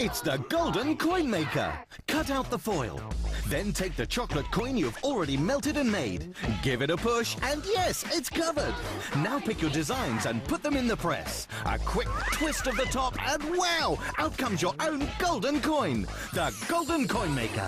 It's the Golden Coin Maker. Cut out the foil. Then take the chocolate coin you've already melted and made. Give it a push, and yes, it's covered. Now pick your designs and put them in the press. A quick twist of the top, and wow, out comes your own golden coin. The Golden Coin Maker.